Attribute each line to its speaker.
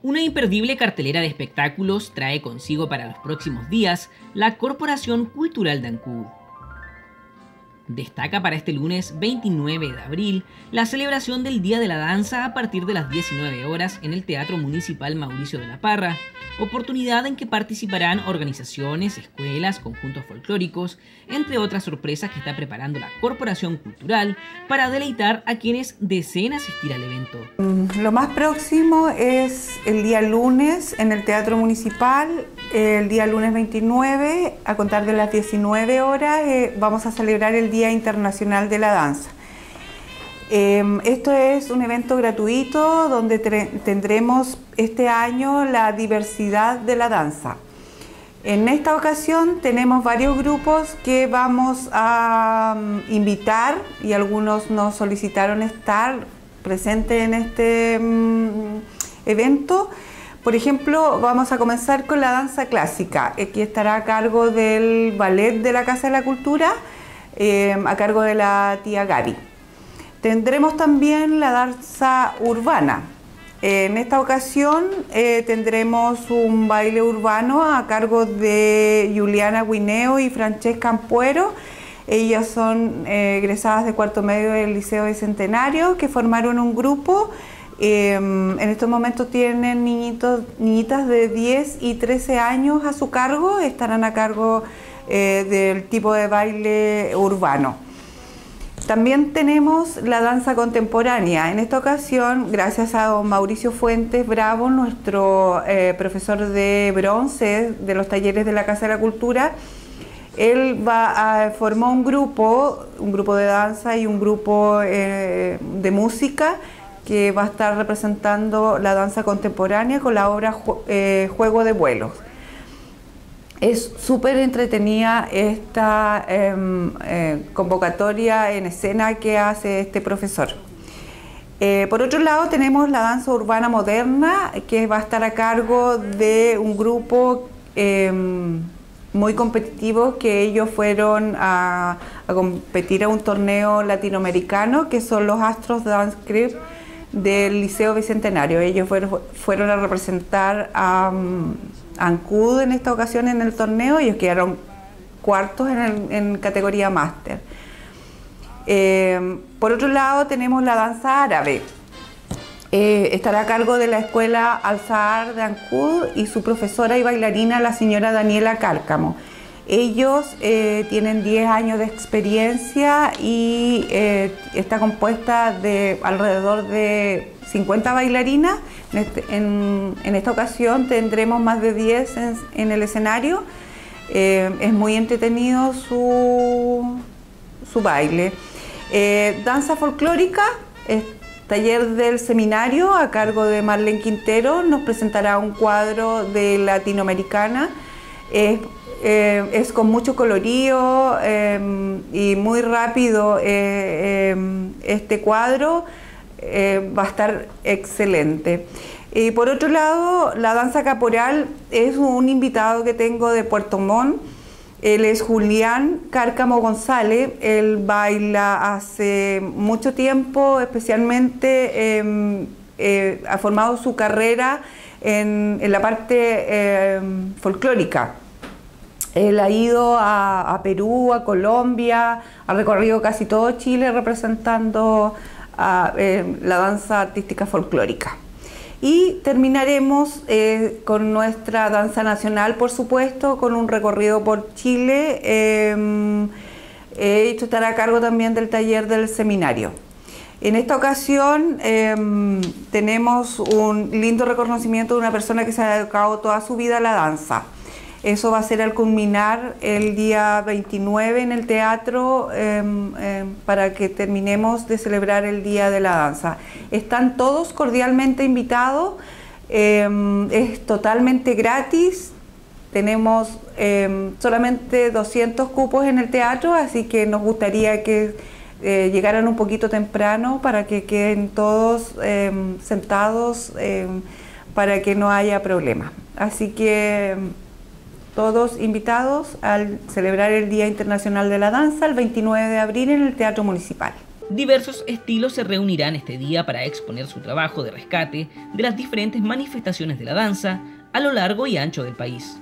Speaker 1: Una imperdible cartelera de espectáculos trae consigo para los próximos días la Corporación Cultural de Ancud. Destaca para este lunes 29 de abril la celebración del Día de la Danza a partir de las 19 horas en el Teatro Municipal Mauricio de la Parra, oportunidad en que participarán organizaciones, escuelas, conjuntos folclóricos, entre otras sorpresas que está preparando la Corporación Cultural para deleitar a quienes deseen asistir al evento.
Speaker 2: Mm, lo más próximo es el día lunes en el Teatro Municipal, el día lunes 29, a contar de las 19 horas, eh, vamos a celebrar el Día Internacional de la Danza. Em, esto es un evento gratuito donde tendremos este año la diversidad de la danza. En esta ocasión tenemos varios grupos que vamos a mm, invitar y algunos nos solicitaron estar presentes en este mm, evento. Por ejemplo, vamos a comenzar con la danza clásica, que estará a cargo del ballet de la Casa de la Cultura, em, a cargo de la tía Gaby. Tendremos también la danza urbana. En esta ocasión eh, tendremos un baile urbano a cargo de Juliana Guineo y Francesca Ampuero. Ellas son eh, egresadas de cuarto medio del Liceo Bicentenario que formaron un grupo. Em, en estos momentos tienen niñitos, niñitas de 10 y 13 años a su cargo, estarán a cargo eh, del tipo de baile urbano. También tenemos la danza contemporánea. En esta ocasión, gracias a Mauricio Fuentes Bravo, nuestro eh, profesor de bronce de los talleres de la Casa de la Cultura, él formó un grupo, un grupo de danza y un grupo eh, de música que va a estar representando la danza contemporánea con la obra eh, Juego de Vuelos. Es súper entretenida esta em, eh, convocatoria en escena que hace este profesor. Eh, por otro lado tenemos la danza urbana moderna que va a estar a cargo de un grupo em, muy competitivo que ellos fueron a, competir a un torneo latinoamericano que son los Astros Dance Crew del Liceo Bicentenario. Ellos fueron, a representar a... Ancud en esta ocasión en el torneo, ellos quedaron cuartos en, categoría máster. Eh, por otro lado tenemos la danza árabe. Eh, estará a cargo de la escuela Al-Zahar de Ancud y su profesora y bailarina, la señora Daniela Cárcamo. Ellos eh, tienen 10 años de experiencia y está compuesta de alrededor de 50 bailarinas. Este, en, esta ocasión tendremos más de 10 en, el escenario. Eh, es muy entretenido su, su baile. Eh, danza folclórica, taller del seminario a cargo de Marlene Quintero, nos presentará un cuadro de latinoamericana. Eh, es con mucho colorío y muy rápido este cuadro. Eh, va a estar excelente. Y por otro lado, la danza caporal es un invitado que tengo de Puerto Montt. Él es Julián Cárcamo González. Él baila hace mucho tiempo, especialmente em, eh, ha formado su carrera en, la parte em, folclórica. Él ha ido a Perú, a Colombia, ha recorrido casi todo Chile representando eh, la danza artística folclórica. Y terminaremos eh, con nuestra danza nacional, por supuesto, con un recorrido por Chile. Eh, esto estará a cargo también del taller del seminario. En esta ocasión em, tenemos un lindo reconocimiento de una persona que se ha dedicado toda su vida a la danza. Eso va a ser al culminar el día 29 en el teatro em, em, para que terminemos de celebrar el Día de la Danza. Están todos cordialmente invitados, em, es totalmente gratis, tenemos solamente 200 cupos en el teatro, así que nos gustaría que eh, llegaran un poquito temprano para que queden todos sentados para que no haya problema. Así que todos invitados al celebrar el Día Internacional de la Danza el 29 de abril en el Teatro Municipal.
Speaker 1: Diversos estilos se reunirán este día para exponer su trabajo de rescate de las diferentes manifestaciones de la danza a lo largo y ancho del país.